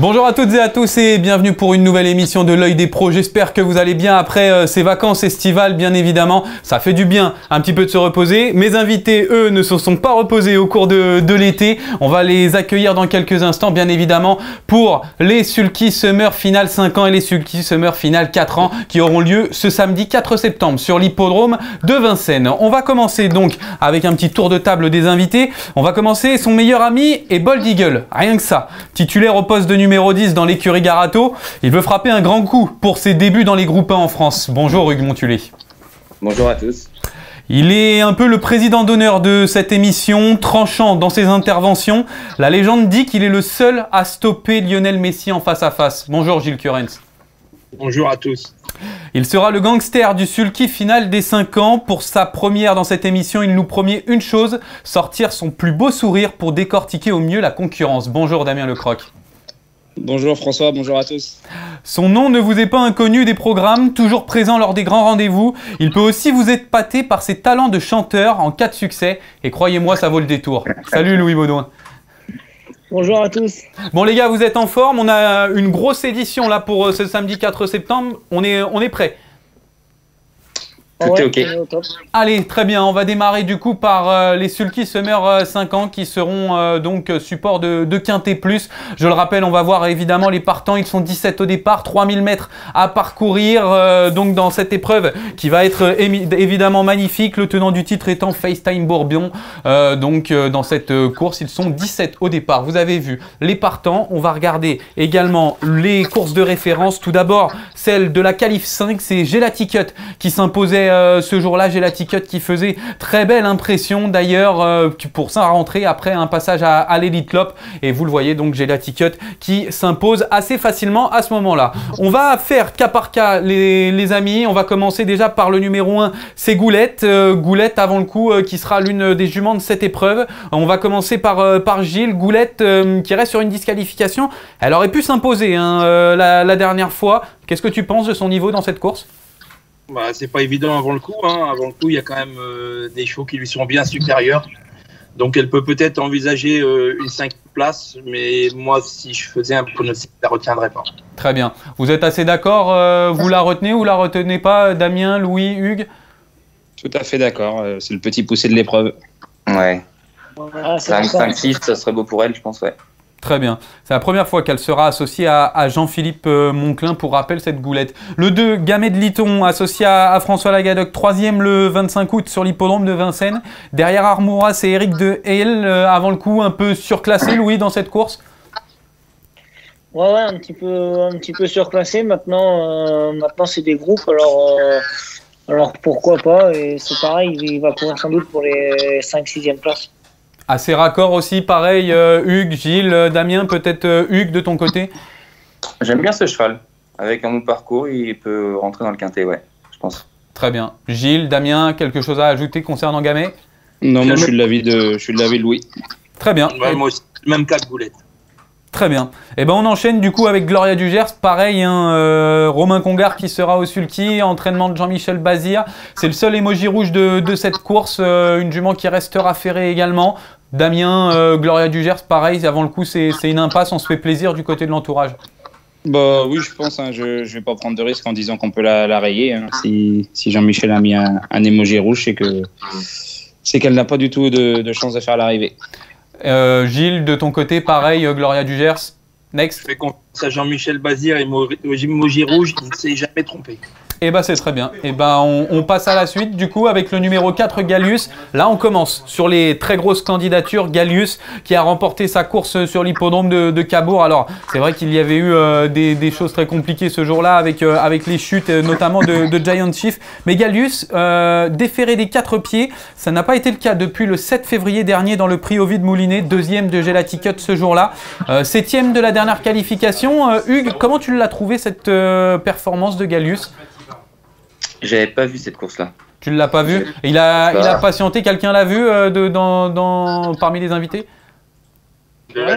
Bonjour à toutes et à tous et bienvenue pour une nouvelle émission de l'œil des pros. J'espère que vous allez bien après euh, ces vacances estivales, bien évidemment. Ça fait du bien un petit peu de se reposer. Mes invités, eux, ne se sont pas reposés au cours de, l'été. On va les accueillir dans quelques instants, bien évidemment, pour les Sulky Summer Final 5 ans et les Sulky Summer Final 4 ans qui auront lieu ce samedi 4 septembre sur l'hippodrome de Vincennes. On va commencer donc avec un petit tour de table des invités. On va commencer son meilleur ami et Bold Eagle. Rien que ça. Titulaire au poste de numéro numéro 10 dans l'écurie Garato. Il veut frapper un grand coup pour ses débuts dans les groupes 1 en France. Bonjour Hugues Montulé. Bonjour à tous. Il est un peu le président d'honneur de cette émission, tranchant dans ses interventions. La légende dit qu'il est le seul à stopper Lionel Messi en face à face. Bonjour Gilles Curens. Bonjour à tous. Il sera le gangster du sulky final des 5 ans. Pour sa première dans cette émission, il nous promet une chose, sortir son plus beau sourire pour décortiquer au mieux la concurrence. Bonjour Damien Lecroc. Bonjour François, bonjour à tous. Son nom ne vous est pas inconnu des programmes, toujours présent lors des grands rendez-vous. Il peut aussi vous être pâté par ses talents de chanteur en cas de succès. Et croyez-moi, ça vaut le détour. Salut Louis Baudouin. Bonjour à tous. Bon les gars, vous êtes en forme. On a une grosse édition là pour euh, ce samedi 4 septembre. On est, on est prêt. Tout est ok. Allez, très bien. On va démarrer du coup par euh, les Sulky Summer 5 euh, ans qui seront euh, donc support de, de Quintet Plus. Je le rappelle, on va voir évidemment les partants. Ils sont 17 au départ, 3000 mètres à parcourir donc dans cette épreuve qui va être évidemment magnifique. Le tenant du titre étant FaceTime Bourbion. donc dans cette course, ils sont 17 au départ. Vous avez vu les partants. On va regarder également les courses de référence. Tout d'abord, celle de la Calif 5, c'est Gelaticut qui s'imposait euh, ce jour-là, j'ai la ticket qui faisait très belle impression d'ailleurs euh, pour sa rentrée après un passage à, l'Elite Lop. Et vous le voyez donc, j'ai la ticket qui s'impose assez facilement à ce moment-là. On va faire cas par cas les, amis. On va commencer déjà par le numéro 1, c'est Goulette. Euh, Goulette avant le coup qui sera l'une des juments de cette épreuve. On va commencer par, par Gilles. Goulette qui reste sur une disqualification. Elle aurait pu s'imposer hein, la dernière fois. Qu'est-ce que tu penses de son niveau dans cette course? Bah, c'est pas évident avant le coup. Hein. Avant le coup, il y a quand même euh, des chevaux qui lui sont bien supérieurs. Donc, elle peut peut-être envisager euh, une 5 place, mais moi, si je faisais un pronostic, je la retiendrais pas. Très bien. Vous êtes assez d'accord euh, Vous la retenez ou la retenez pas, Damien, Louis, Hugues? Tout à fait d'accord. C'est le petit poussé de l'épreuve. Ouais. 5-6, ça serait beau pour elle, je pense, ouais. Très bien. C'est la première fois qu'elle sera associée à, Jean-Philippe euh, Monclin pour rappel cette goulette. Le 2, Gamet de Liton, associé à, François Lagadoc, troisième le 25 août sur l'hippodrome de Vincennes. Derrière Armoura, c'est Eric de Hale, euh, avant le coup un peu surclassé, Louis, dans cette course? Ouais, ouais, un petit peu, un petit peu surclassé. Maintenant, euh, maintenant c'est des groupes, alors, pourquoi pas? Et c'est pareil, il va courir sans doute pour les 5-6e places. Assez raccord aussi, pareil, euh, Hugues, Gilles, euh, Damien, peut-être euh, Hugues de ton côté J'aime bien ce cheval. Avec un bon parcours, il peut rentrer dans le quintet, ouais, je pense. Très bien. Gilles, Damien, quelque chose à ajouter concernant Gamet Non, moi je suis de l'avis de, je suis de Louis. Très bien. moi aussi, même cas de boulette. Très bien. Et eh ben on enchaîne du coup avec Gloria Dugers. Pareil, hein, euh, Romain Congar qui sera au sulky, entraînement de Jean-Michel Bazir. C'est le seul émoji rouge de, cette course, euh, une jument qui restera ferrée également. Damien, euh, Gloria Dugers, pareil, avant le coup c'est une impasse, on se fait plaisir du côté de l'entourage. Bah oui, je pense. Hein, je ne vais pas prendre de risque en disant qu'on peut la, rayer. Hein. Si, Jean-Michel a mis un, un émoji rouge, c'est que c'est qu'elle n'a pas du tout de, de chance de faire l'arrivée. Euh, Gilles, de ton côté, pareil, euh, Gloria Dugers. Next. Je fais confiance à Jean-Michel Bazir et Moji Rouge, il ne s'est jamais trompé. Eh ben c'est très bien. Eh ben on, passe à la suite du coup avec le numéro 4 Gallius. Là on commence sur les très grosses candidatures. Gallius qui a remporté sa course sur l'hippodrome de, Cabourg. Alors c'est vrai qu'il y avait eu euh, des, choses très compliquées ce jour-là avec, euh, les chutes euh, notamment de, Giant Chief. Mais Gallius déféré des quatre pieds. Ça n'a pas été le cas depuis le 7 février dernier dans le prix Ovid Moulinet. Deuxième de Gelaticut ce jour-là. septième de la dernière qualification. Hugues, comment tu l'as trouvé cette performance de Gallius? J'avais pas vu cette course-là. Tu ne l'as pas vu il a, il a patienté, quelqu'un l'a vu euh, de, dans, dans, parmi les invités? Euh,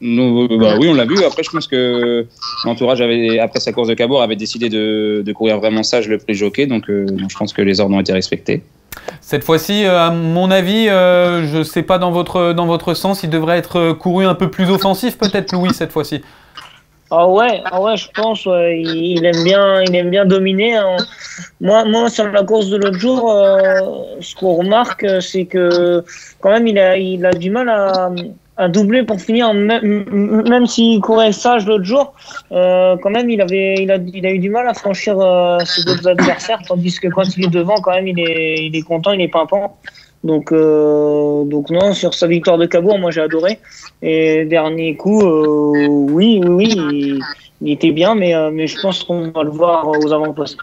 bah, Oui, on l'a vu. Après, je pense que l'entourage, avait, après sa course de Cabourg, avait décidé de, de courir vraiment sage le prix jockey. Donc, euh, je pense que les ordres ont été respectés. Cette fois-ci, à mon avis, je ne sais pas dans votre, dans votre sens, il devrait être couru un peu plus offensif peut-être Louis cette fois-ci? Ah ouais, ah ouais, je pense, il, aime bien, il aime bien dominer. Hein. Moi, moi, sur la course de l'autre jour, ce qu'on remarque, c'est que quand même, il a, il a du mal à, à doubler pour finir, même, s'il courait sage l'autre jour, euh, quand même, il, avait, il, a, il a eu du mal à franchir euh, ses autres adversaires, tandis que quand il est devant, quand même, il est, il est content, il est pimpant. Donc, euh, donc non, sur sa victoire de Cabourg, moi j'ai adoré. Et dernier coup, oui, oui, oui, il, était bien, mais, mais je pense qu'on va le voir aux avant-postes.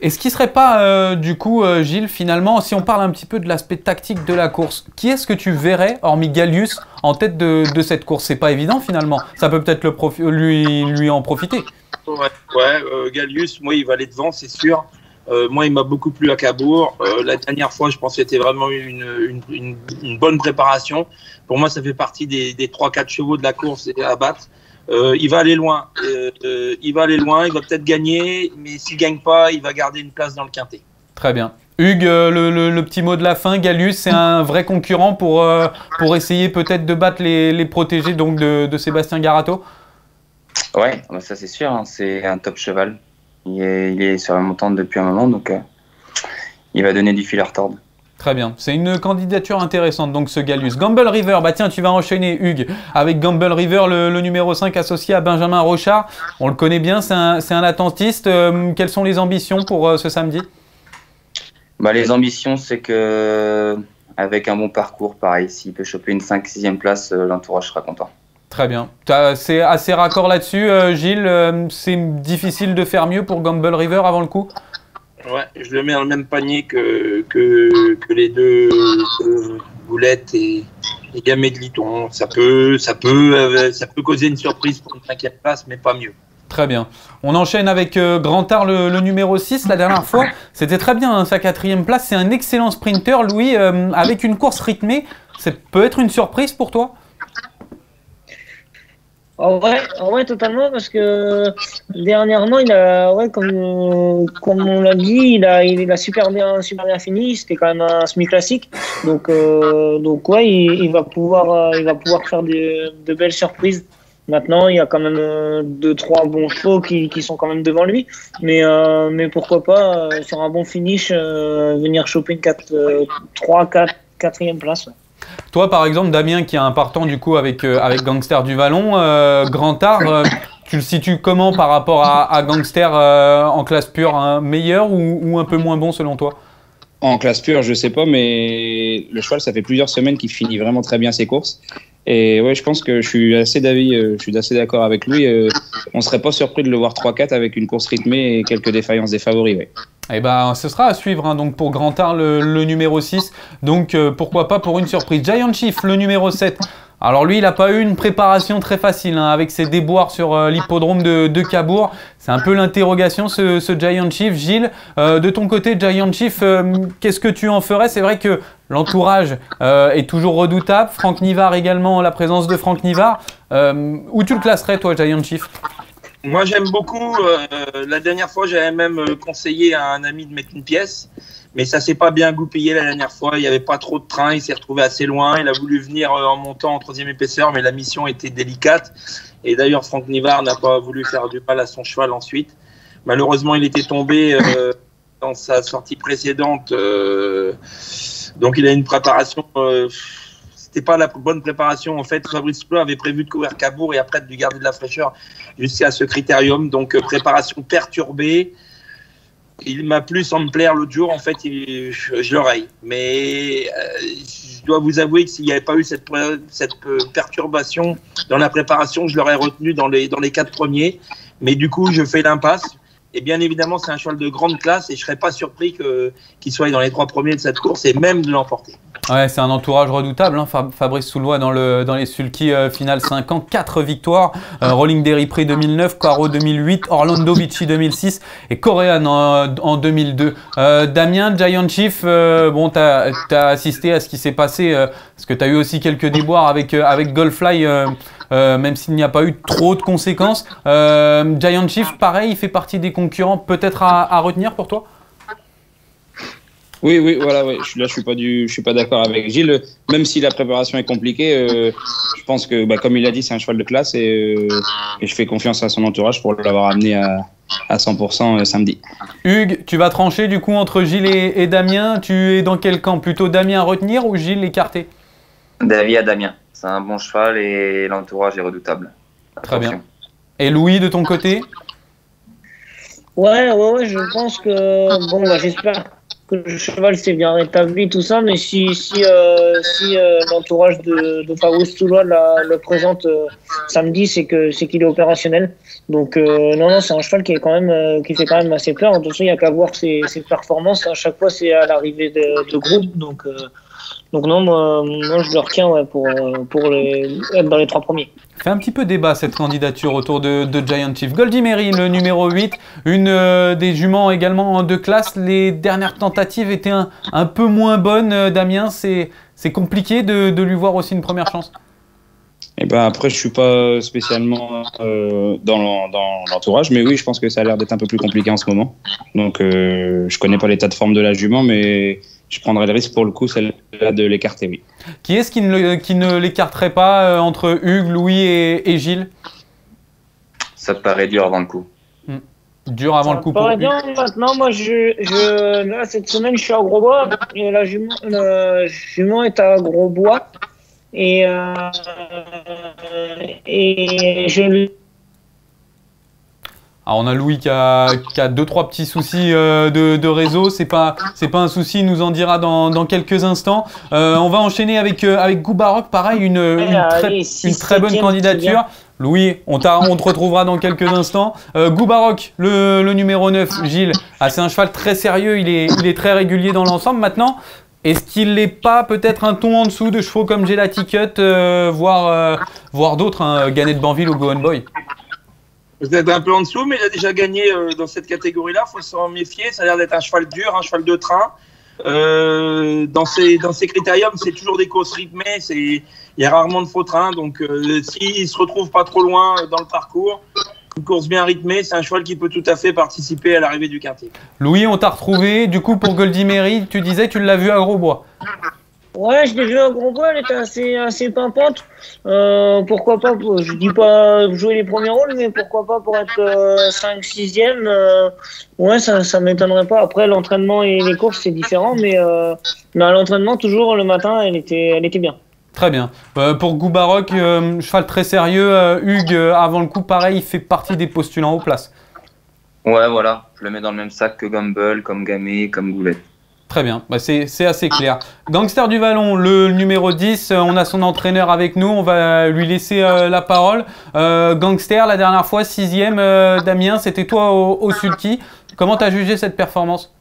Est-ce qu'il ne serait pas, euh, du coup, euh, Gilles, finalement, si on parle un petit peu de l'aspect tactique de la course, qui est-ce que tu verrais, hormis Gallius, en tête de, cette course? C'est pas évident, finalement. Ça peut peut-être lui, lui en profiter. Ouais, ouais euh, Gallius, moi, il va aller devant, c'est sûr. Moi, il m'a beaucoup plu à Cabourg. la dernière fois, je pense que c'était vraiment une, une, bonne préparation. Pour moi, ça fait partie des, des 3-4 chevaux de la course à battre. Euh, il va aller loin. Euh, euh, il va aller loin. Il va peut-être gagner, mais s'il gagne pas, il va garder une place dans le quintet. Très bien. Hugues, le, petit mot de la fin, Galus, c'est un vrai concurrent pour, pour essayer peut-être de battre les, les protégés donc de, Sébastien Garato? Ouais, bah ça c'est sûr, hein. c'est un top cheval. Il est, il est, sur la montante depuis un moment, donc il va donner du fil à retordre. Très bien. C'est une candidature intéressante, donc ce Galus. Gamble River, bah tiens, tu vas enchaîner, Hugues, avec Gamble River, le, numéro 5 associé à Benjamin Rochard. On le connaît bien, c'est un, un, attentiste. Euh, quelles sont les ambitions pour euh, ce samedi? Bah, Les ambitions, c'est que avec un bon parcours, pareil, s'il peut choper une 5-6e place, euh, l'entourage sera content. Très bien. C'est assez raccord là-dessus, Gilles. c'est difficile de faire mieux pour Gamble River avant le coup? Ouais, je le mets dans le même panier que, que, que les deux boulettes et, et Gamay de Liton. Ça peut, ça, peut, euh, ça peut causer une surprise pour une cinquième place, mais pas mieux. Très bien. On enchaîne avec euh, Grand Art, le, numéro 6. La dernière fois, c'était très bien, hein, sa quatrième place. C'est un excellent sprinter, Louis, euh, avec une course rythmée. Ça peut être une surprise pour toi? En vrai, en totalement, parce que dernièrement, il a, ouais, comme, comme on l'a dit, il a, il a super bien, super bien fini. C'était quand même un semi classique, donc, euh, donc ouais, il, va pouvoir, euh, il va pouvoir faire de, de, belles surprises. Maintenant, il y a quand même euh, deux, trois bons chevaux qui, qui sont quand même devant lui, mais, mais pourquoi pas sur un bon finish venir choper une 4, 3, 4, 4 place. Toi, par exemple, Damien, qui est un partant du coup avec, euh, Gangster du Vallon, euh, Grand Art, euh, tu le situes comment par rapport à, Gangster en classe pure hein, Meilleur ou, un peu moins bon selon toi? En classe pure, je sais pas, mais le cheval, ça fait plusieurs semaines qu'il finit vraiment très bien ses courses. Et ouais, je pense que je suis assez d'avis, je suis assez d'accord avec lui. on serait pas surpris de le voir 3-4 avec une course rythmée et quelques défaillances des favoris. Eh ben, ce sera à suivre hein, donc pour Grand Art le, numéro 6. Donc euh, pourquoi pas pour une surprise. Giant Chief le numéro 7. Alors lui, il n'a pas eu une préparation très facile hein, avec ses déboires sur euh, l'hippodrome de, Cabourg. C'est un peu l'interrogation ce, Giant Chief. Gilles, euh, de ton côté, Giant Chief, qu'est-ce que tu en ferais? C'est vrai que l'entourage est toujours redoutable. Franck Nivard également, la présence de Franck Nivard. où tu le classerais toi, Giant Chief? Moi, j'aime beaucoup. Euh, la dernière fois, j'avais même euh, conseillé à un ami de mettre une pièce, mais ça s'est pas bien goupillé la dernière fois. Il n'y avait pas trop de train, il s'est retrouvé assez loin. Il a voulu venir euh, en montant en troisième épaisseur, mais la mission était délicate. Et d'ailleurs, Franck Nivard n'a pas voulu faire du mal à son cheval ensuite. Malheureusement, il était tombé dans sa sortie précédente, donc il a une préparation c'était pas la bonne préparation. En fait, Fabrice Plot avait prévu de courir Cabourg et après de lui garder de la fraîcheur jusqu'à ce critérium. Donc, euh, préparation perturbée. Il m'a plu sans me plaire l'autre jour. En fait, je, l'oreille. Mais euh, je dois vous avouer que s'il n'y avait pas eu cette, cette euh, perturbation dans la préparation, je l'aurais retenu dans les, dans les quatre premiers. Mais du coup, je fais l'impasse. Et bien évidemment, c'est un cheval de grande classe et je ne serais pas surpris qu'il soit dans les trois premiers de cette course et même de l'emporter. Ouais, c'est un entourage redoutable. Hein. Fabrice Soulois dans, le, dans les sulky euh, finale 5 ans, 4 victoires. Euh, Rolling Derry Prix 2009, Caro 2008, Orlando Vici 2006 et Coréan en, 2002. Euh, Damien, Giant Chief, bon, tu as, assisté à ce qui s'est passé parce que tu as eu aussi quelques déboires avec, avec Golfly. même s'il n'y a pas eu trop de conséquences. Giant Chief, pareil, il fait partie des concurrents peut-être à retenir pour toi? Oui, oui, voilà, oui. Je, là, je suis pas du, je suis pas d'accord avec Gilles. Même si la préparation est compliquée, euh, je pense que, bah, comme il a dit, c'est un cheval de classe et, euh, et, je fais confiance à son entourage pour l'avoir amené à, à 100% euh, samedi. Hugues, tu vas trancher du coup entre Gilles et, et, Damien. Tu es dans quel camp? Plutôt Damien à retenir ou Gilles écarté? David à Damien. C'est un bon cheval et l'entourage est redoutable. Très bien. Et Louis, de ton côté? Ouais, ouais, ouais, je pense que. Bon, bah, j'espère que le cheval s'est bien rétabli, tout ça, mais si, si, euh, si euh, l'entourage de, de Fabrice Toulois le présente euh, samedi, c'est que c'est qu'il est opérationnel. Donc euh, non, non, c'est un cheval qui est quand même euh, qui fait quand même assez peur. De toute façon, il n'y a qu'à voir ses, ses, performances. À chaque fois, c'est à l'arrivée de, de, groupe. Donc euh, donc non, moi, moi je le retiens ouais, pour, pour les, être dans les trois premiers. Fait un petit peu débat cette candidature autour de, de Giant Chief. Goldie Mary, le numéro 8, une euh, des juments également de classe. Les dernières tentatives étaient un, un peu moins bonnes, euh, Damien. C'est compliqué de, de, lui voir aussi une première chance et eh ben après, je suis pas spécialement euh, dans l'entourage, mais oui, je pense que ça a l'air d'être un peu plus compliqué en ce moment. Donc, euh, je connais pas l'état de forme de la jument, mais je prendrais le risque pour le coup, celle-là, de l'écarter, oui. Qui est-ce qui ne, qui ne l'écarterait pas euh, entre Hugues, Louis et, et, Gilles? Ça te paraît dur avant le coup. Hmm. Dur avant ça le coup. Pour dur maintenant, moi, je, je, là, cette semaine, je suis à Grosbois et la jument, la jument est à Grosbois. Et, euh, et je alors on a Louis qui a, qui a deux trois petits soucis euh, de, de, réseau, c'est pas c'est pas un souci, il nous en dira dans, dans quelques instants. Euh, on va enchaîner avec euh, avec Goubaroc, pareil une, une, très, une très bonne candidature. Louis, on, on te retrouvera dans quelques instants. Euh, Goubaroc, le, le numéro 9, Gilles, ah, c'est un cheval très sérieux, il est, il est très régulier dans l'ensemble. Maintenant, est-ce qu'il n'est pas peut-être un ton en dessous de chevaux comme Gelati Cut, euh, voire, euh, voire d'autres, hein, Gannet de Banville ou Go On Boy? Peut-être un peu en dessous, mais il a déjà gagné euh, dans cette catégorie-là. Il faut s'en méfier. Ça a l'air d'être un cheval dur, un cheval de train. Euh, dans ces dans ces critériums, c'est toujours des courses rythmées. C'est il y a rarement de faux trains. Donc euh, s'il se retrouve pas trop loin dans le parcours, une course bien rythmée, c'est un cheval qui peut tout à fait participer à l'arrivée du quintet. Louis, on t'a retrouvé. Du coup, pour Goldie Mary, tu disais tu l'as vu à Grosbois. Ouais, je l'ai vu à Grosbois, elle était assez, assez pimpante. Euh, pourquoi pas, je dis pas jouer les premiers rôles, mais pourquoi pas pour être euh, 5 6e euh, Ouais, ça, ça m'étonnerait pas. Après, l'entraînement et les courses, c'est différent, mais, euh, mais à l'entraînement, toujours le matin, elle était, elle était bien. Très bien. Euh, pour Goubaroc, euh, cheval très sérieux. Euh, Hugues, avant le coup, pareil, il fait partie des postulants aux places. Ouais, voilà. Je le mets dans le même sac que Gamble, comme Gamay, comme Goulet. Très bien, bah c'est assez clair. Gangster du Vallon, le numéro 10, on a son entraîneur avec nous, on va lui laisser euh, la parole. Euh, Gangster, la dernière fois, sixième, euh, Damien, c'était toi au, au sulky. Comment tu as jugé cette performance?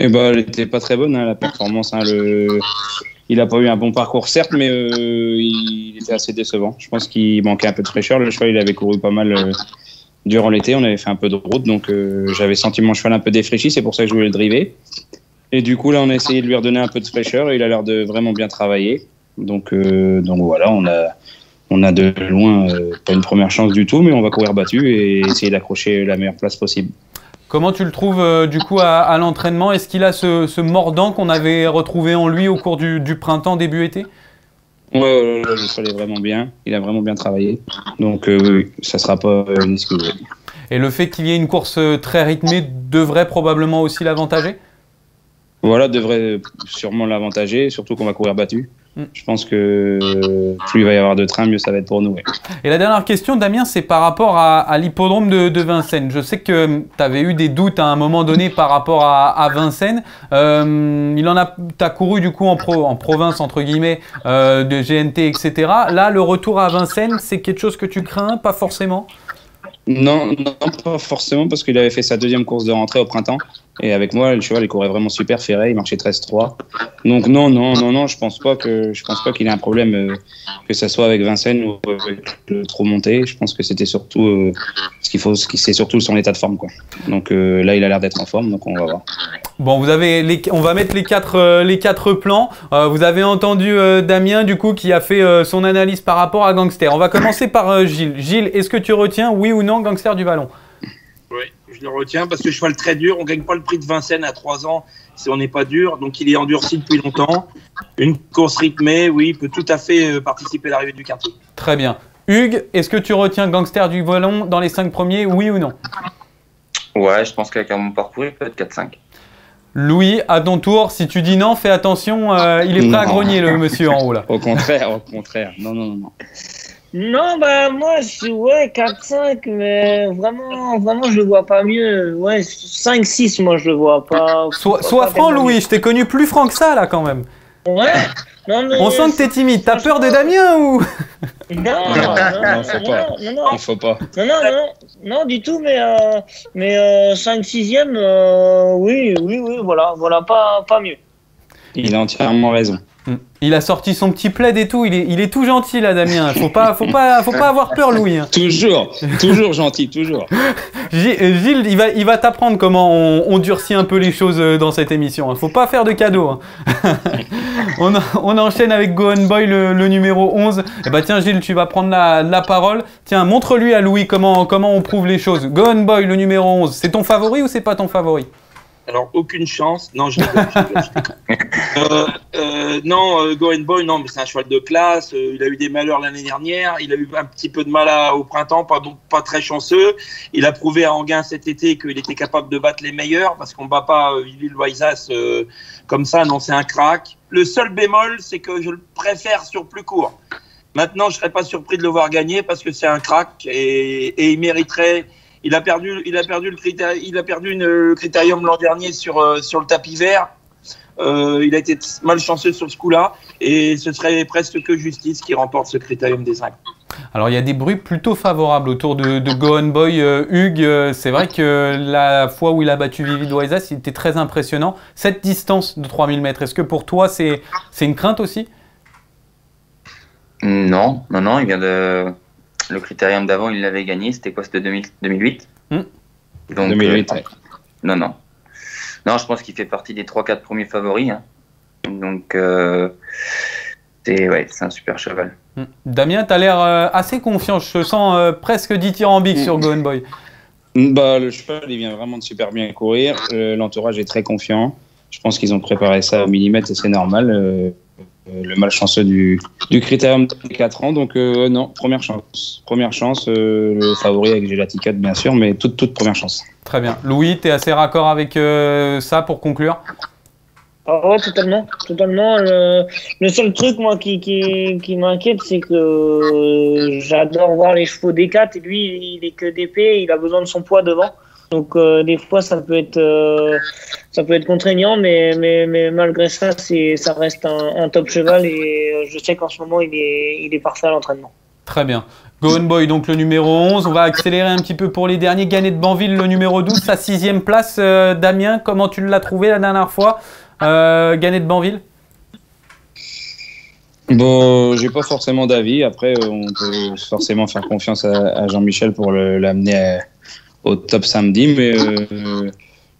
Eh ben, elle n'était pas très bonne, hein, la performance. Hein. Il n'a pas eu un bon parcours, certes, mais il était assez décevant. Je pense qu'il manquait un peu de fraîcheur. Le cheval, il avait couru pas mal durant l'été, on avait fait un peu de route, donc j'avais senti mon cheval un peu défraîchi, c'est pour ça que je voulais le driver. Et du coup, là, on a essayé de lui redonner un peu de fraîcheur et il a l'air de vraiment bien travailler. Donc, euh, donc voilà, on a, on a de loin euh, pas une première chance du tout, mais on va courir battu et essayer d'accrocher la meilleure place possible. Comment tu le trouves euh, du coup à, à l'entraînement? Est-ce qu'il a ce, ce mordant qu'on avait retrouvé en lui au cours du, du printemps, début été? Ouais, ouais, ouais, cheval est vraiment bien. Il a vraiment bien travaillé. Donc, oui, ça sera pas une excuse. Et le fait qu'il y ait une course très rythmée devrait probablement aussi l'avantager? Voilà, devrait sûrement l'avantager, surtout qu'on va courir battu. Mm. Je pense que plus il va y avoir de trains, mieux ça va être pour nous. Ouais. Et la dernière question, Damien, c'est par rapport à, à l'hippodrome de, de, Vincennes. Je sais que tu avais eu des doutes à un moment donné par rapport à, à Vincennes. Euh, il en a, as couru du coup en, pro, en province, entre guillemets, euh, de GNT, etc. Là, le retour à Vincennes, c'est quelque chose que tu crains Pas forcément? Non, non, pas forcément, parce qu'il avait fait sa deuxième course de rentrée au printemps. Et avec moi, le cheval, il courait vraiment super ferré, il marchait 13-3. Donc non, non, non, non, je pense pas que je pense pas qu'il ait un problème, euh, que ça soit avec Vincennes ou avec trop monté. Je pense que c'était surtout euh, ce qu'il faut, c'est surtout son état de forme. Donc euh, là, il a l'air d'être en forme, donc on va voir. Bon, vous avez on va mettre les quatre, les quatre plans. Vous avez entendu Damien, du coup, qui a fait son analyse par rapport à Gangster. On va commencer par Gilles. Gilles, est-ce que tu retiens, oui ou non, Gangster du Ballon? Le retiens parce que cheval très dur. On gagne pas le prix de Vincennes à 3 ans si on n'est pas dur. Donc il est endurci depuis longtemps. Une course rythmée, oui, il peut tout à fait euh, participer à l'arrivée du quartier. Très bien. Hugues, est-ce que tu retiens Gangster du Volant dans les 5 premiers, oui ou non? Ouais, je pense qu'avec un bon parcours, il peut être 4-5. Louis, à ton tour, si tu dis non, fais attention, euh, il est prêt à grogner le monsieur en haut là. Au contraire, au contraire. Non, non, non, non. Non, bah moi, je, ouais, 4-5, mais vraiment, vraiment, je le vois pas mieux. Ouais, 5-6, moi, je le vois pas. Sois, pas- sois pas franc, Louis, je t'ai connu plus franc que ça là quand même. Ouais, non, mais. On sent que t'es timide. T'as peur de Damien ou? Non, Non, non, non, faut pas. non, non, Il faut pas. non, non, non, non, du tout, mais, euh, mais euh, 5-6ème, euh, oui, oui, oui, voilà, voilà, pas, pas mieux. Il a entièrement raison. Il a sorti son petit plaid et tout. Il est, il est tout gentil là, Damien. Faut pas, faut pas, faut pas avoir peur, Louis. hein. Toujours, toujours gentil, toujours. Euh, Gilles, il va, il va t'apprendre comment on, on durcit un peu les choses euh, dans cette émission. hein. Faut pas faire de cadeaux. hein. on, en- on enchaîne avec Gohan Boy, le, le numéro 11. Et bah tiens, Gilles, tu vas prendre la, la parole. Tiens, montre-lui à Louis comment, comment on prouve les choses. Gohan Boy, le numéro 11, c'est ton favori ou c'est pas ton favori? Alors, aucune chance. Non, je rigole. Euh, euh, non, Go and Boy, non, mais c'est un cheval de classe. Euh, il a eu des malheurs l'année dernière. Il a eu un petit peu de mal à- au printemps, pas, bon- pas très chanceux. Il a prouvé à Anguin cet été qu'il était capable de battre les meilleurs parce qu'on bat pas euh, Vivi Loisas euh, comme ça. Non, c'est un crack. Le seul bémol, c'est que je le préfère sur plus court. Maintenant, je serais pas surpris de le voir gagner parce que c'est un crack et, et il mériterait. Il a perdu, il a perdu le critérium, il a perdu une- le critérium l'an dernier sur euh, sur le tapis vert. Euh, il a été malchanceux sur ce coup-là et ce serait presque que justice qui remporte ce critérium des 5. Alors il y a des bruits plutôt favorables autour de, de Gohan Boy. Euh, Hugues, euh, c'est vrai que la fois où il a battu Vivi Loisas, il était très impressionnant. Cette distance de 3000 mètres, est-ce que pour toi c'est c'est une crainte aussi? Non, non, non, il vient de. Le critérium d'avant, il l'avait gagné. C'était quoi C'était 2000 2008 Hmm. Donc, 2008, euh, ouais. Non, non. Non, je pense qu'il fait partie des 3-4 premiers favoris. hein. Donc, euh, c'est ouais, c'est un super cheval. Hmm. Damien, tu as l'air euh, assez confiant. Je te sens euh, presque dithyrambique sur Gohan Boy. Bah, le cheval, il vient vraiment de super bien courir. Euh, L'entourage est très confiant. Je pense qu'ils ont préparé ça au millimètre et c'est normal. Euh, le malchanceux du, du critérium de 4 ans. Donc, euh, non, première chance. Première chance. euh, le favori avec Gelaticut, bien sûr, mais toute, toute première chance. Très bien. Louis, tu es assez raccord avec euh, ça pour conclure? Ah ouais, totalement, totalement. Le, le seul truc, moi, qui, qui, qui m'inquiète, c'est que j'adore voir les chevaux des 4 et lui, il est que d'épée, il a besoin de son poids devant. Donc, euh, des fois, ça peut être, euh, ça peut être contraignant, mais, mais, mais malgré ça, c'est, ça reste un, un top cheval et euh, je sais qu'en ce moment, il est, il est parfait à l'entraînement. Très bien. Gohan Boy, donc le numéro 11. On va accélérer un petit peu pour les derniers. Gagné de Banville, le numéro 12, sa sixième place. Euh, Damien, comment tu l'as trouvé la dernière fois euh, Gagné de Banville? Bon, j'ai pas forcément d'avis. Après, on peut forcément faire confiance à, à Jean-Michel pour l'amener à- au top samedi, mais euh,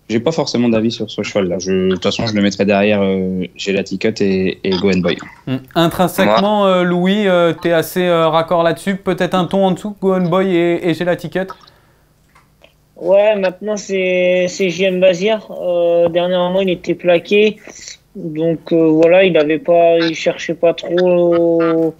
j'ai pas forcément d'avis sur ce cheval-là. Je- De toute façon, je le mettrai derrière euh, Gelaticut et, et Gohan Boy. Hmm. Intrinsèquement, euh, Louis, tu es assez euh, raccord là-dessus? Peut-être un ton en dessous, Gohan Boy et, et Gelaticut Ouais, maintenant c'est c'est JM Bazir. Euh, dernièrement, il était plaqué. Donc euh, voilà, il avait pas, il cherchait pas trop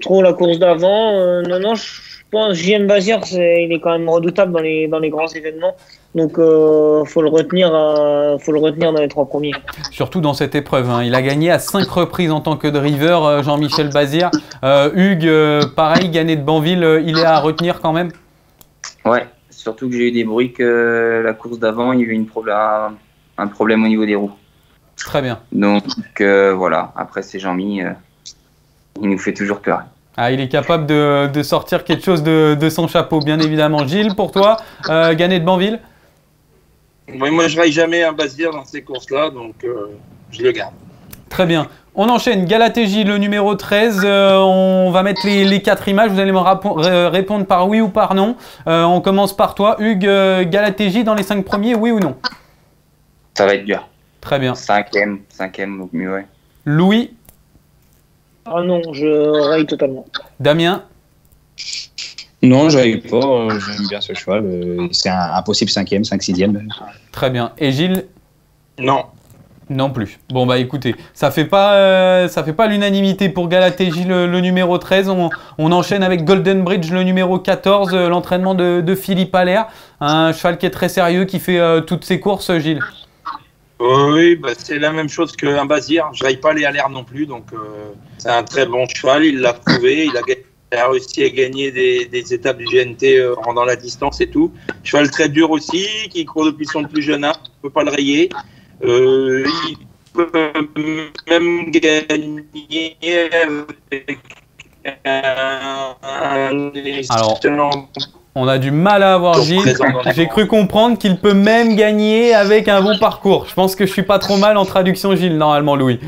trop la course d'avant. Euh, non, non, je pense JM Bazir, c'est, il est quand même redoutable dans les dans les grands événements. Donc euh, faut le retenir, euh, faut le retenir dans les trois premiers. Surtout dans cette épreuve. hein. Il a gagné à cinq reprises en tant que driver, euh, Jean-Michel Bazir. Euh, Hugues, euh, pareil, gagné de Banville, euh, il est à retenir quand même? Ouais, surtout que j'ai eu des bruits que la course d'avant, il y a eu une problème, un, un problème au niveau des roues. Très bien. Donc euh, voilà, après c'est Jean-Mi, euh, il nous fait toujours peur. Ah, il est capable de, de sortir quelque chose de, de son chapeau, bien évidemment. Gilles, pour toi, euh, gagné de Banville Moi, moi, je raille jamais un Bazir dans ces courses-là, donc euh, je le garde. Très bien. On enchaîne. Galatégie, le numéro 13. Euh, on va mettre les, les quatre images. Vous allez me répondre par oui ou par non. Euh, on commence par toi. Hugues, Galatégie dans les cinq premiers, oui ou non? Ça va être dur. Très bien. Cinquième, cinquième au mieux, ouais. Louis, Ah non, je raille totalement. Damien, Non, j'arrive pas. euh, J'aime bien ce cheval. euh, C'est un, un possible cinquième, cinq, sixième. très bien. Et Gilles, Non, Non plus. Bon bah écoutez, ça fait pas, euh, ça fait pas l'unanimité pour Galatéji le, le numéro 13. On, on enchaîne avec Golden Bridge le numéro 14, euh, l'entraînement de, de Philippe Allaire. Un cheval qui est très sérieux, qui fait euh, toutes ses courses, Gilles. Oui, bah, c'est la même chose qu'un Bazir. Je n'aille pas aller à l'air non plus. Donc, euh, c'est un très bon cheval. Il l'a prouvé. Il a, gagné- il a réussi à gagner des, des étapes du GNT euh, en rendant la distance et tout. Cheval très dur aussi, qui court depuis son plus jeune âge. On ne peut pas le rayer. Euh, il peut même gagner avec un, un Alors, On a du mal à avoir Gilles. J'ai cru comprendre qu'il peut même gagner avec un bon parcours. Je pense que je suis pas trop mal en traduction, Gilles, normalement, Louis.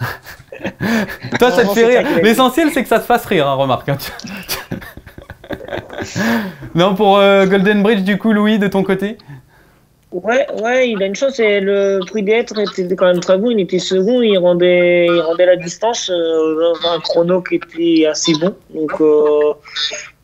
Toi, ça te fait rire. L'essentiel, c'est que ça te fasse rire, hein, remarque. hein. non, pour euh, Golden Bridge, du coup, Louis, de ton côté? Ouais, ouais, il a une chance. Et le prix d'être était quand même très bon. Il était second, il rendait, il rendait la distance euh, dans un chrono qui était assez bon. Donc, euh,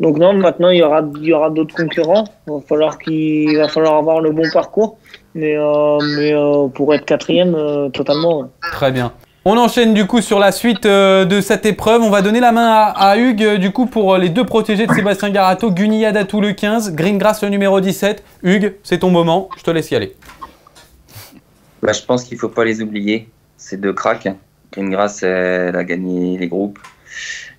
donc non, maintenant il y aura, il y aura d'autres concurrents. Il va falloir qu'il il va falloir avoir le bon parcours. Mais, euh, mais euh, pour être quatrième, euh, totalement. ouais. Très bien. On enchaîne du coup sur la suite euh, de cette épreuve. On va donner la main à, Hugues euh, du coup pour euh, les deux protégés de Sébastien Garato, Guni Adatou le 15, Greengrass le numéro 17. Hugues, c'est ton moment, je te laisse y aller. Bah, je pense qu'il faut pas les oublier. C'est deux cracks. Greengrass, elle a gagné les groupes.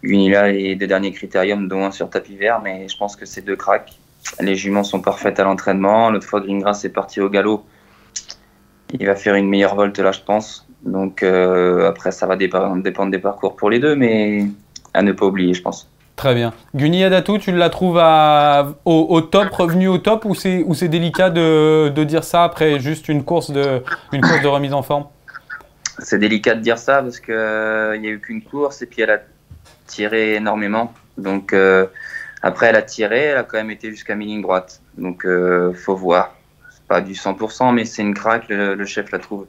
Gunilla, les deux derniers critériums, dont un sur tapis vert, mais je pense que c'est deux cracks. Les juments sont parfaites à l'entraînement. L'autre fois, Greengrass est parti au galop. Il va faire une meilleure volte là, je pense. Donc euh, après, ça va dépendre des parcours pour les deux, mais à ne pas oublier, je pense. Très bien. Guni Adatou, tu la trouves à- au, au top, revenu au top, ou c'est délicat de, de dire ça après juste une course de, une course de remise en forme? C'est délicat de dire ça parce que euh, il n'y a eu qu'une course et puis elle a tiré énormément. Donc euh, après elle a tiré, elle a quand même été jusqu'à mi-ligne droite. Donc euh, faut voir. C'est pas du 100%, mais c'est une craque. Le, le chef la trouve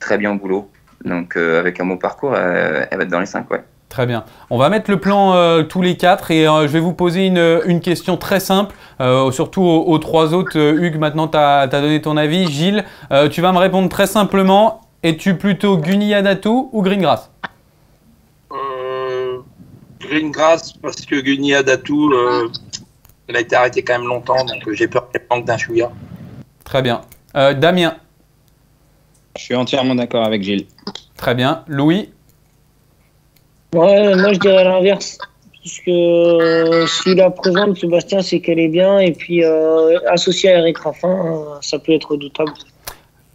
très bien au boulot. Donc euh, avec un bon parcours, euh, elle va être dans les 5 ouais. Très bien. On va mettre le plan euh, tous les quatre et euh, je vais vous poser une, une question très simple, euh, surtout aux, aux trois autres. Euh, Hugues, maintenant tu as, donné ton avis. Gilles, euh, tu vas me répondre très simplement. Es-tu plutôt Guni ou Greengrass Euh, Greengrass, parce que Gunia Datou, euh, elle a été arrêtée quand même longtemps, donc j'ai peur qu'elle manque d'un chouïa. Très bien. Euh, Damien, Je suis entièrement d'accord avec Gilles. très bien. Louis, Ouais, moi je dirais l'inverse. Puisque euh, si la présente Sébastien, c'est qu'elle est bien. Et puis euh, associée à Eric Raffin, euh, ça peut être redoutable.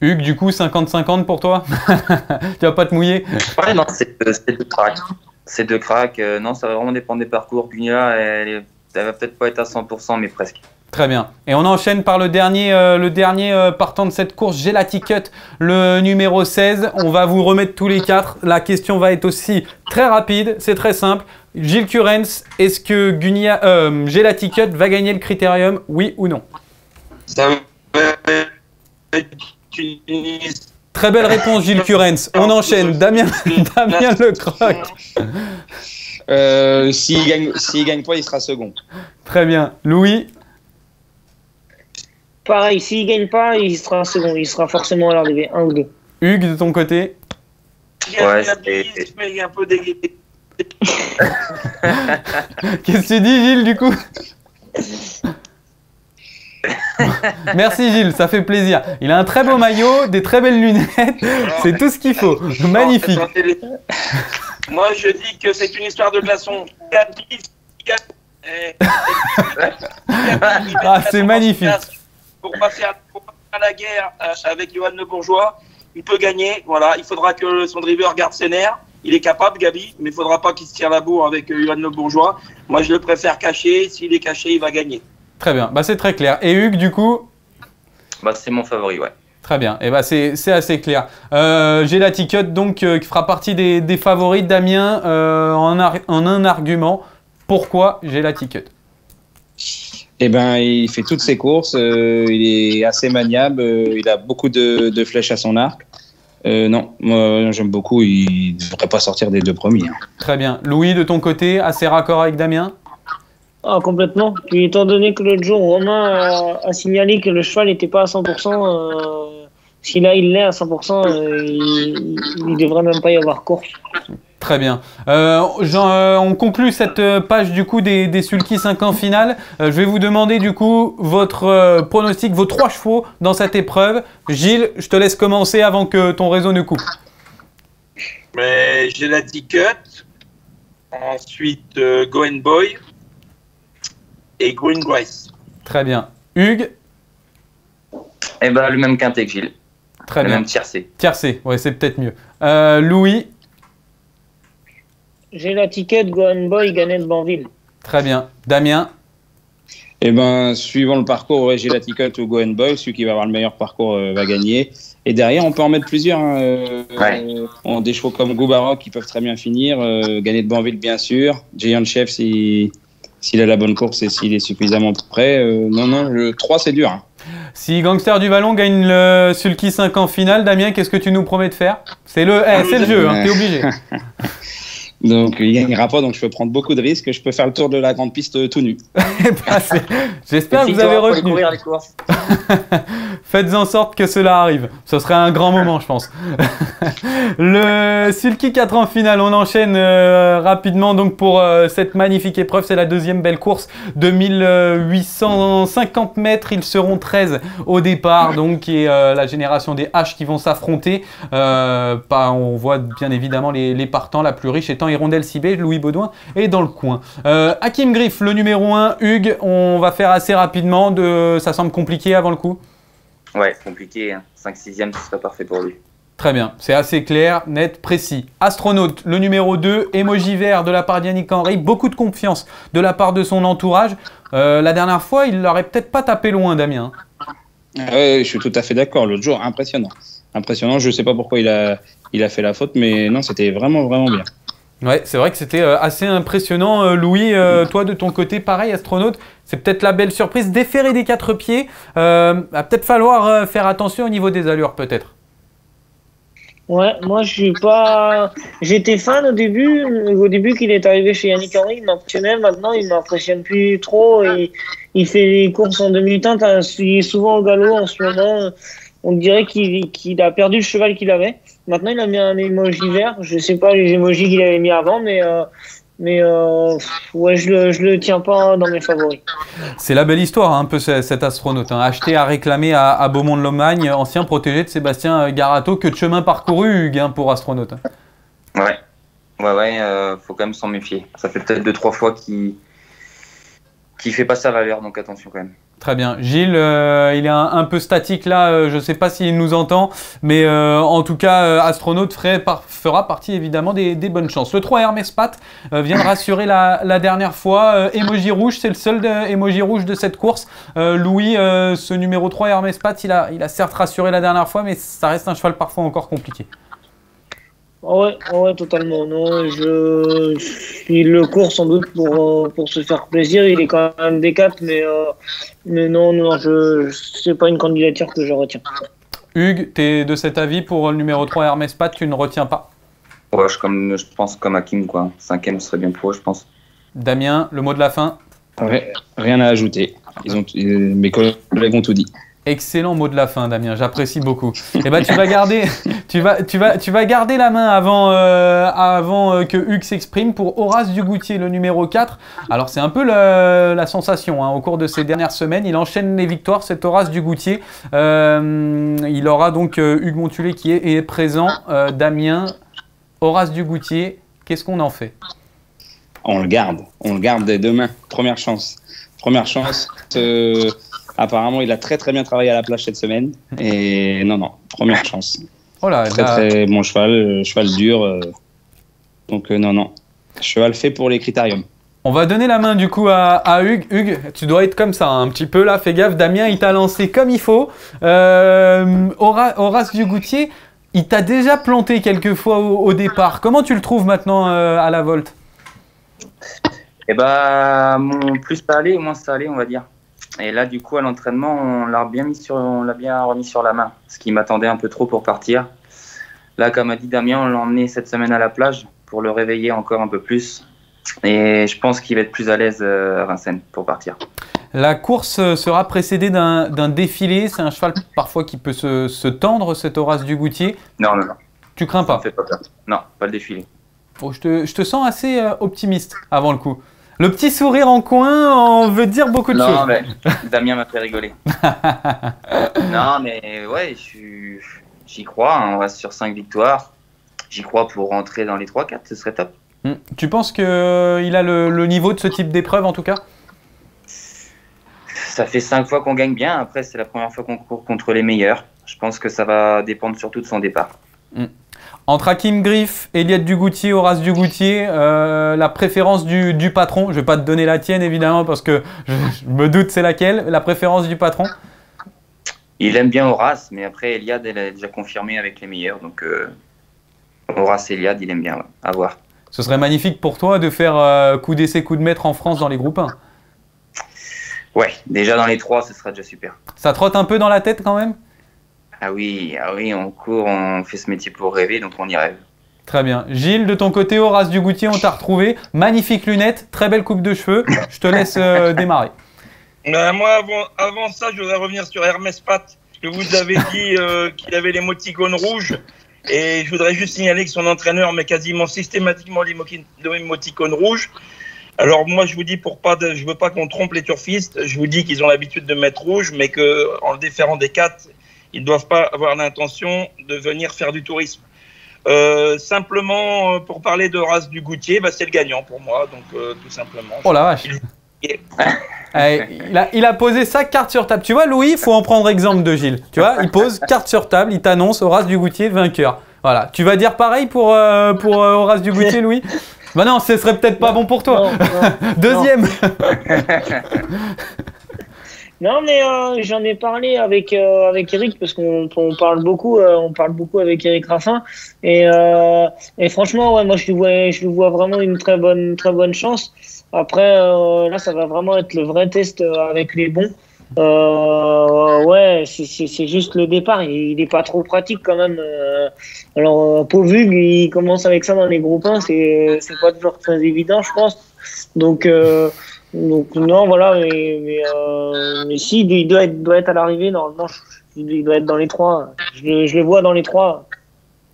Hugues, du coup 50-50 pour toi Tu vas pas te mouiller Ouais, non, c'est euh, deux cracks. C'est deux cracks. Euh, non, ça va vraiment dépendre des parcours. Gunilla, elle, est- elle va peut-être pas être à 100%, mais presque. Très bien. Et on enchaîne par le dernier, euh, le dernier euh, partant de cette course, Gelati Cut, le numéro 16. On va vous remettre tous les quatre. La question va être aussi très rapide, c'est très simple. Gilles Curens, est-ce que Gunia, euh, Gelati Cut va gagner le critérium, oui ou non? Ça va être une Très belle réponse, Gilles Curens. On enchaîne. Damien, Damien Lecroc. Euh, S'il gagne, s'il gagne pas, il sera second. Très bien. Louis, Pareil, s'il gagne pas, il sera second. Il sera forcément à l'arrivée, un ou deux. Hugues de ton côté. Ouais, c'est- un peu déguisé. Qu'est-ce que tu dis, Gilles, du coup? Merci, Gilles, ça fait plaisir. Il a un très beau maillot, des très belles lunettes. C'est tout ce qu'il faut. Magnifique. Moi, je dis que c'est une histoire de glaçon. Eh, Ah, c'est magnifique. Pour pas faire, pour pas faire la guerre euh, avec Johan Le Bourgeois, il peut gagner. Voilà, il faudra que son driver garde ses nerfs. Il est capable, Gabi, mais il faudra pas qu'il se tire la bourre avec euh, Johan Le Bourgeois. Moi, je le préfère caché. S'il est caché, il va gagner. Très bien, bah, c'est très clair. Et Hugues, du coup? Bah, c'est mon favori, ouais. Très bien, et bah c'est assez clair. Euh, J'ai la ticket donc euh, qui fera partie des, des favoris de Damien euh, en un argument. Pourquoi j'ai la ticket? Eh ben, il fait toutes ses courses. euh, il est assez maniable. euh, il a beaucoup de, de flèches à son arc. Euh, non, moi j'aime beaucoup. Il ne devrait pas sortir des deux premiers. hein. Très bien. Louis, de ton côté, assez raccord avec Damien? Ah, complètement. Puis étant donné que l'autre jour, Romain a, a signalé que le cheval n'était pas à 100%, euh, si là il l'est à 100%, euh, il, il devrait même pas y avoir course. Très bien. Euh, Jean, euh, on conclut cette euh, page du coup des, des Sulky 5 ans finale. Euh, je vais vous demander du coup votre euh, pronostic, vos trois chevaux dans cette épreuve. Gilles, je te laisse commencer avant que ton réseau ne coupe. Mais j'ai la Cut. Ensuite, euh, Go and Boy. Et Green Grace. Très bien. Hugues, Et ben le même quintet que Gilles, très le bien. même tiercé. Tiercé, ouais, c'est peut-être mieux. Euh, Louis, J'ai la ticket Gohan Boy gagné de Banville. très bien. Damien, Eh ben, suivant le parcours, ouais, j'ai la ticket ou Go and Boy. Celui qui va avoir le meilleur parcours euh, va gagner. Et derrière, on peut en mettre plusieurs. hein, euh, Ouais. on- des chevaux comme Goubarok qui peuvent très bien finir. Euh, gagner de Banville, bien sûr. Giant Chef si- s'il a la bonne course et s'il est suffisamment prêt. Euh, non, non, le 3, c'est dur. hein. si Gangster du Vallon gagne le Sulky 5 ans finale, Damien, qu'est-ce que tu nous promets de faire? C'est le, eh, c'est le jeu, hein, t'es obligé. Donc, il gagnera pas. Donc, je peux prendre beaucoup de risques. Je peux faire le tour de la grande piste euh, tout nu. Eh ben, c'est- J'espère que vous avez retenu. courir les courses. Faites en sorte que cela arrive. Ce serait un grand moment, je pense. le Sulky 4 en finale, on enchaîne euh, rapidement donc pour euh, cette magnifique épreuve. C'est la deuxième belle course de 1850 mètres. Ils seront 13 au départ, donc est euh, la génération des H qui vont s'affronter. On voit bien évidemment les, partants, la plus riche étant Hirondelle Cibé, Louis Baudouin est dans le coin. Hakim Griff, le numéro 1, Hugues, on va faire assez rapidement. De... Ça semble compliqué avant le coup Ouais, compliqué. Hein. 5-6ème, ce serait parfait pour lui. Très bien, c'est assez clair, net, précis. Astronaute, le numéro 2, émoji vert de la part d'Yannick Henry, beaucoup de confiance de la part de son entourage. Euh, la dernière fois, il l'aurait peut-être pas tapé loin, Damien. Ouais, je suis tout à fait d'accord. L'autre jour, impressionnant. Impressionnant. Je sais pas pourquoi il a, il a fait la faute, mais non, c'était vraiment, vraiment bien. Ouais, c'est vrai que c'était euh, assez impressionnant. Euh, Louis, euh, toi de ton côté, pareil, astronaute, c'est peut-être la belle surprise. Déféré des quatre pieds, euh, va peut-être falloir faire attention au niveau des allures, peut-être. Ouais, moi je suis pas. J'étais fan au début, au début qu'il est arrivé chez Yannick Henry, il m'impressionnait. Maintenant, il m'impressionne plus trop. Et il fait les courses en demi-teinte. hein, Il est souvent au galop en ce moment. On dirait qu'il qu'il a perdu le cheval qu'il avait. Maintenant, il a mis un emoji vert. Je sais pas les emojis qu'il avait mis avant, mais euh, mais euh, ouais, je le je le tiens pas dans mes favoris. C'est la belle histoire, hein, un peu ce- cet astronaute. hein. Acheté à réclamer à, à Beaumont-de-Lomagne, ancien protégé de Sébastien Garato. Que de chemin parcouru, Hugues, hein, pour astronaute. hein. Ouais. Ouais, ouais, euh, faut quand même s'en méfier. Ça fait peut-être deux, trois fois qu'il qu'il fait pas sa valeur, donc attention quand même. Très bien. Gilles, euh, il est un, un peu statique là, euh, je ne sais pas s'il nous entend, mais euh, en tout cas, Astronaute ferait par- fera partie évidemment des, des bonnes chances. Le 3 Hermès Pat vient de rassurer la, la dernière fois. Emoji rouge, c'est le seul de- emoji rouge de cette course. Louis, ce numéro 3 Hermès Pat, il a, il a certes rassuré la dernière fois, mais ça reste un cheval parfois encore compliqué. Ah Ouais, ah ouais, totalement. Non, je, il le court sans doute pour, euh, pour se faire plaisir. Il est quand même des 4, mais, euh, mais non, non, je, c'est pas une candidature que je retiens. Hugues, tu es de cet avis pour le numéro 3 Hermès Pat, tu ne retiens pas. Ouais, je, comme, je pense comme Hakim, quoi. Cinquième serait bien pour eux, je pense. Damien, le mot de la fin? Rien à ajouter. Ils ont, euh, mes collègues ont tout dit. Excellent mot de la fin, Damien. J'apprécie beaucoup. Eh ben, tu vas garder, tu vas, tu vas, tu vas garder la main avant, euh, avant euh, que Hugues s'exprime pour Horace Dugoutier, le numéro 4. Alors, c'est un peu la sensation hein, au cours de ces dernières semaines. Il enchaîne les victoires, cet Horace Dugoutier. Euh, il aura donc Hugues Montulé qui est, est présent. Damien, Horace Dugoutier, qu'est-ce qu'on en fait? On le garde. On le garde dès demain. Première chance. Première chance. Apparemment, il a très très bien travaillé à la plage cette semaine. Et non, non, première chance. Oh là, Très là, très bon cheval, euh, cheval dur. euh, donc euh, non, non. Cheval fait pour les critériums. On va donner la main du coup à, à Hugues. Hugues, tu dois être comme ça hein, un petit peu là, fais gaffe. Damien, il t'a lancé comme il faut. Euh, Hora- Horace Dugoutier, il t'a déjà planté quelques fois au, au départ. Comment tu le trouves maintenant euh, à la volte bah, mon plus ça allait, moins ça allait, on va dire. Et là, du coup, à l'entraînement, on l'a bien mis sur, on bien remis sur la main, ce qui m'attendait un peu trop pour partir. Là, comme a dit Damien, on l'a emmené cette semaine à la plage pour le réveiller encore un peu plus. Et je pense qu'il va être plus à l'aise euh, à Vincennes pour partir. La course euh, sera précédée d'un défilé. C'est un cheval parfois qui peut se, tendre, cet Horace du Goutier. Non, non, non. Tu crains pas, Non, pas le défilé. Oh, je, te, sens assez euh, optimiste avant le coup. Le petit sourire en coin on veut dire beaucoup de choses. Non, mais Damien m'a fait rigoler. non, mais ouais, j'y crois. Hein, on reste sur 5 victoires. J'y crois pour rentrer dans les 3-4, ce serait top. Hmm. Tu penses qu'il a le, niveau de ce type d'épreuve en tout cas? Ça fait 5 fois qu'on gagne bien. Après, c'est la première fois qu'on court contre les meilleurs. Je pense que ça va dépendre surtout de son départ. Hmm. Entre Hakim Griff, Eliette Dugoutier, Horace Dugoutier, euh, la préférence du, patron, je ne vais pas te donner la tienne évidemment parce que je, me doute c'est laquelle, la préférence du patron Il aime bien Horace, mais après Eliade, elle a déjà confirmé avec les meilleurs, donc euh, Horace Eliade, il aime bien, à voir. Ce serait magnifique pour toi de faire euh, coup d'essai, coup de maître en France dans les groupes 1 Ouais, déjà dans les trois, ce serait déjà super. Ça trotte un peu dans la tête quand même? Ah oui, ah oui, on court, on fait ce métier pour rêver, donc on y rêve. Très bien. Gilles, de ton côté, Horace Dugoutier, on t'a retrouvé. Magnifique lunettes, très belle coupe de cheveux. Je te laisse euh, démarrer. Ben, moi, avant, ça, je voudrais revenir sur Hermès Pat, que vous avez dit euh, qu'il avait les moticônes rouges. Et je voudrais juste signaler que son entraîneur met quasiment systématiquement les moticônes rouges. Alors moi, je vous dis pour pas, de, je veux pas qu'on trompe les turfistes. Je vous dis qu'ils ont l'habitude de mettre rouge, mais que en le déférant des quatre, ils ne doivent pas avoir l'intention de venir faire du tourisme. Euh, simplement, euh, pour parler de race du Goutier, bah, c'est le gagnant pour moi, donc euh, tout simplement. Oh la vache eh, il, a, posé sa carte sur table. Tu vois, Louis, il faut en prendre exemple de Gilles. Tu vois, il pose carte sur table, il t'annonce Horace du Goutier vainqueur. Voilà. Tu vas dire pareil pour, pour Horace du Goutier, Louis? Bah non, ce serait peut-être pas bon pour toi. Deuxième. Non, mais euh, j'en ai parlé avec euh, avec Eric parce qu'on parle beaucoup, euh, on parle beaucoup avec Eric Raffin et, et franchement, ouais, moi je lui vois, je lui vois vraiment une très bonne très bonne chance. Après, là, ça va vraiment être le vrai test avec les bons. ouais, c'est juste le départ. Il n'est pas trop pratique quand même. alors, pour Vug, il commence avec ça dans les groupes 1, c'est pas toujours très évident, je pense. Donc, donc non, voilà, mais, mais, euh, si, il doit être, doit être à l'arrivée, normalement, il doit être dans les trois. Je, je, le vois dans les trois.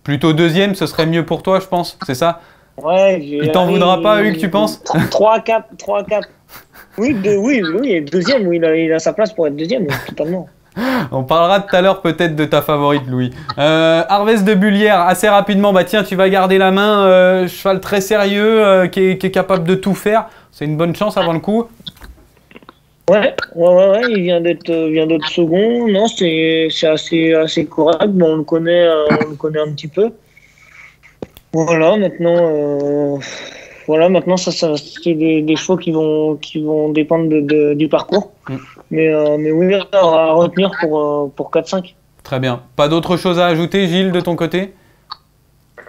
Plutôt deuxième, ce serait mieux pour toi, je pense, c'est ça? Ouais. Il t'en voudra pas, Hugues, tu penses? 3 4 3 4 Oui, oui, oui, deuxième, oui, il a, il a sa place pour être deuxième, totalement. On parlera tout à l'heure peut-être de ta favorite, Louis. Euh, Harvest de Bullière, assez rapidement, bah tiens, tu vas garder la main, euh, cheval très sérieux, euh, qui, est, capable de tout faire. C'est une bonne chance avant le coup Ouais, ouais, ouais, ouais il vient d'être vient d'être second. Non, c'est assez, assez correct. Bon, on le connaît, on le connaît un petit peu. Voilà, maintenant, voilà, maintenant ça, ça c'est des, des, chevaux qui vont, qui vont dépendre de, du parcours. Mm. Mais, euh, mais oui, à retenir pour, euh, pour 4-5. Très bien. Pas d'autre chose à ajouter, Gilles, de ton côté?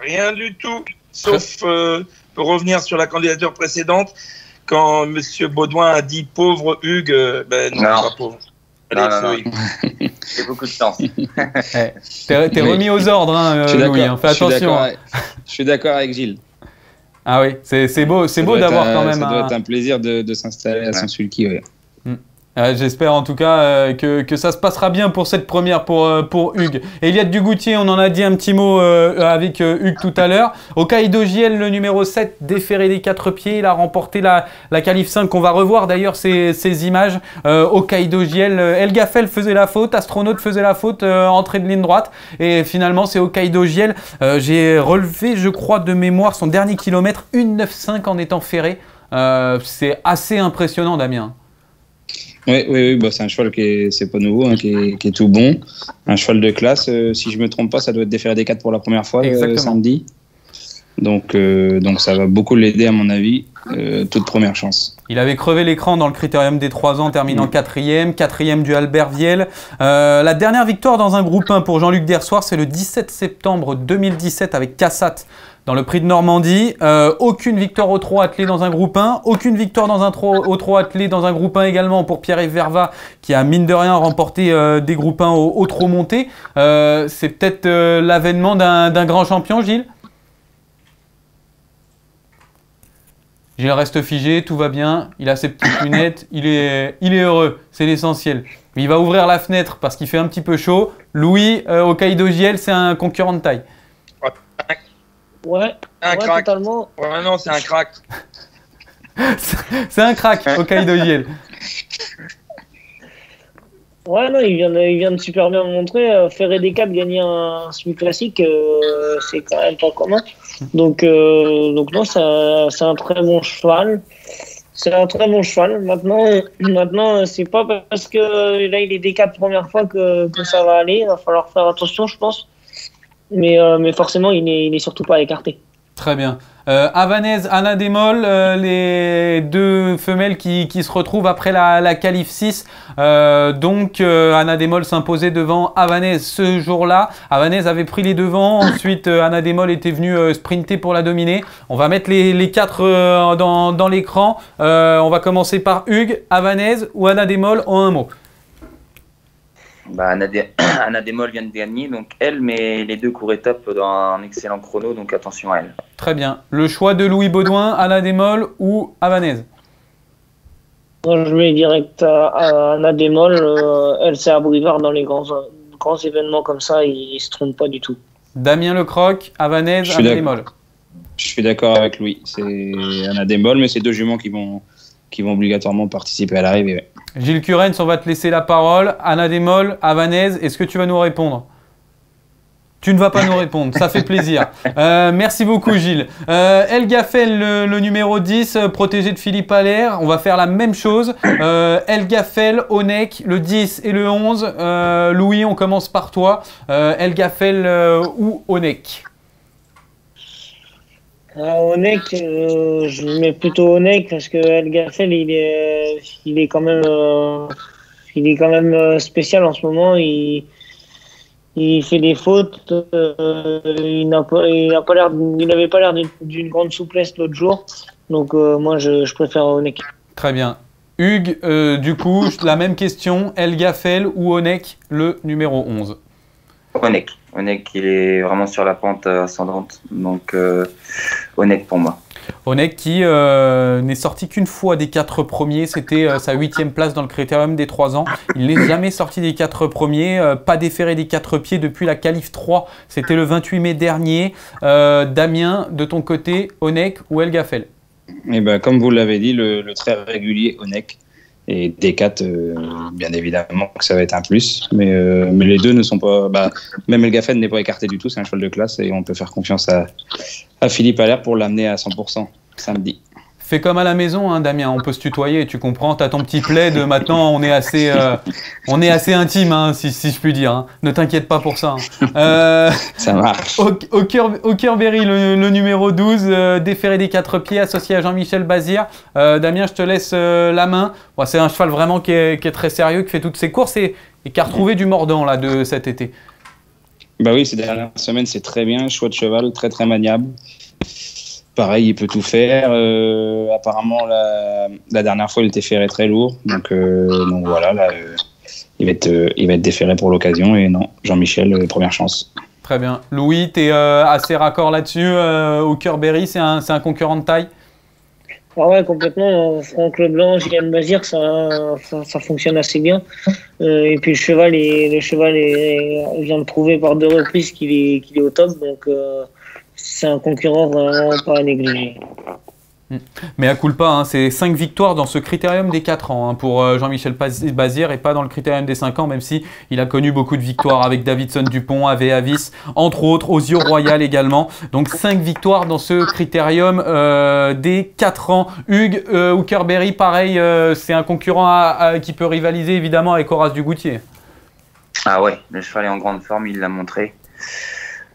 Rien du tout, sauf euh, pour revenir sur la candidature précédente, quand M. Baudouin a dit pauvre Hugues, ben non, pas pauvre. Allez, C'est beaucoup de chance. Eh, t'es remis aux ordres, hein, Louis, hein, fais attention. Je suis d'accord avec Gilles. Ah oui, c'est beau, c'est beau d'avoir quand même. Ça doit être un plaisir de, de s'installer à Saint-Sulky. Ouais. Euh, j'espère en tout cas euh, que, que, ça se passera bien pour cette première pour, euh, pour Hugues. Eliade Dugoutier, on en a dit un petit mot avec Hugues tout à l'heure. Okaido Giel, le numéro 7, déféré des quatre pieds. Il a remporté la, la qualif 5. On va revoir d'ailleurs ces, ces, images. Okaido Giel, Elgafel faisait la faute, Astronaute faisait la faute, entrée de ligne droite. Et finalement, c'est Okaido Giel. J'ai relevé, je crois, de mémoire son dernier kilomètre, 1,95 en étant ferré. c'est assez impressionnant, Damien. Oui, oui, oui bah, c'est un cheval qui est, c'est pas nouveau, hein, qui, est, qui, est, tout bon. Un cheval de classe. Euh, si je me trompe pas, ça doit être déféré des 4 pour la première fois euh, samedi. Donc, euh, donc ça va beaucoup l'aider à mon avis. toute première chance. Il avait crevé l'écran dans le critérium des 3 ans, terminant 4 quatrième, quatrième du Albert Viel. la dernière victoire dans un groupe 1 pour Jean-Luc Dersoir, c'est le 17 septembre 2017 avec Cassat dans le prix de Normandie. Euh, aucune victoire au trot attelé dans un groupe 1. Aucune victoire dans un trot, au trot attelé dans un groupe 1 également pour Pierre-Yves Verva qui a mine de rien remporté euh, des groupes 1 au, au trot monté. Euh, c'est peut-être l'avènement d'un grand champion, Gilles? Gilles reste figé, tout va bien, il a ses petites lunettes, il est, heureux, c'est l'essentiel. Il va ouvrir la fenêtre parce qu'il fait un petit peu chaud. Louis, au Kaido JL, c'est un concurrent de taille. Ouais, Un ouais, crack. totalement. Ouais, non, c'est un crack. c'est un crack au Kaido JL. Ouais, non, il vient de, il vient de super bien montrer. Euh, faire des caps, gagner un semi classique, euh, c'est quand même pas commun. Donc, euh, donc non, c'est un, c'est un très bon cheval. C'est un très bon cheval. Maintenant, maintenant c'est pas parce que là, il est des caps première fois que, que ça va aller. Il va falloir faire attention, je pense. Mais, euh, mais forcément, il n'est surtout pas écarté. Très bien. Euh, Havanaise, Anna Démol, euh, les deux femelles qui, qui se retrouvent après la, la qualif 6. Euh, donc, Anna Démol s'imposait devant Havanaise ce jour-là. Havanaise avait pris les devants. Ensuite, Anna Démol était venue sprinter pour la dominer. On va mettre les, les quatre dans, dans l'écran. On va commencer par Hugues, Havanaise ou Anna Démol en un mot. Bah, Anna, Dé- Anna Démol vient de gagner, donc elle, mais les deux courent étape dans un excellent chrono, donc attention à elle. Très bien. Le choix de Louis Baudouin, Anna Démol ou Havanaise Moi, je mets direct à, à Anna Démol. Euh, elle, c'est à Brivard dans les grands, grands événements comme ça. Il, il se trompe pas du tout. Damien Lecroc, Havanaise, Anna. Démol. Je suis d'accord avec Louis. C'est Anna Dembol, mais c'est deux juments qui vont, qui vont obligatoirement participer à l'arrivée. ouais. Gilles Curens, on va te laisser la parole. Anna Démol, Havanaise, est-ce que tu vas nous répondre? Tu ne vas pas nous répondre, ça fait plaisir. Euh, merci beaucoup Gilles. Euh, El Gaffel, le, le numéro 10, euh, protégé de Philippe Allaire. On va faire la même chose. Euh, El Gaffel, Onek, le 10 et le 11. Euh, Louis, on commence par toi. Euh, El Gaffel ou Onek Alors, Onek, euh, je mets plutôt Onek parce que El Gaffel, il est, il est quand même, euh, il est quand même euh, spécial en ce moment. Il, il fait des fautes. euh, il n'a pas, il n'a pas l'air, il n'avait pas l'air d'une- d'une grande souplesse l'autre jour. Donc euh, moi, je, je préfère Onek. Très bien. Hugues, euh, du coup, la même question. El Gaffel ou Onek, le numéro 11 Onek. Onek, il est vraiment sur la pente ascendante, donc euh, Onek pour moi. Onek qui euh, n'est sorti qu'une fois des quatre premiers, c'était euh, sa huitième place dans le critérium des trois ans. Il n'est jamais sorti des quatre premiers, euh, pas déféré des quatre pieds depuis la qualif 3, c'était le 28 mai dernier. Euh, Damien, de ton côté, Onek ou El Gaffel? Et ben, comme vous l'avez dit, le, le très régulier Onek et D4, euh, bien évidemment que ça va être un plus. Mais, euh, mais les deux ne sont pas. Bah, même El Gaffen n'est pas écarté du tout, c'est un cheval de classe et on peut faire confiance à, à Philippe Allaire pour l'amener à 100% samedi. Fais comme à la maison, hein, Damien, on peut se tutoyer, tu comprends, t'as ton petit plaid, maintenant on est assez, euh, on est assez intime, hein, si, si je puis dire. hein. Ne t'inquiète pas pour ça. Euh, Ça marche. Au, au, cœur, au cœur Berry, le, le numéro 12, euh, déféré des quatre pieds, associé à Jean-Michel Bazir. Euh, Damien, je te laisse euh, la main. Bon, c'est un cheval vraiment qui est, qui est très sérieux, qui fait toutes ses courses et, et qui a retrouvé du mordant là, de cet été. Bah oui, ces dernières semaines, c'est très bien. Choix de cheval, très très maniable. Pareil, il peut tout faire. Euh, apparemment, la, la dernière fois, il était ferré très lourd. Donc, euh, donc voilà, là, euh, il, va être, euh, il va être déféré pour l'occasion. Et non, Jean-Michel, euh, première chance. Très bien. Louis, tu es assez raccord là-dessus. euh, au cœur Berry, c'est un, concurrent de taille? Ah ouais, complètement. Franck Leblanc, Julien Bazir, ça, ça, ça fonctionne assez bien. Euh, et puis le cheval, est, le cheval est, vient de prouver par deux reprises qu'il est, qu'il est au top. Donc euh, c'est un concurrent vraiment pas à négliger. Mais à culpa, hein, c'est 5 victoires dans ce critérium des 4 ans hein, pour euh, Jean-Michel Bazir et pas dans le critérium des 5 ans, même si il a connu beaucoup de victoires avec Davidson Dupont, Ave Avis, entre autres, Osio Royal également. Donc 5 victoires dans ce critérium euh, des 4 ans. Hugues euh, Hookerberry, pareil, euh, c'est un concurrent à- à- qui peut rivaliser évidemment avec Horace Dugoutier. Ah ouais, le cheval est en grande forme, il l'a montré.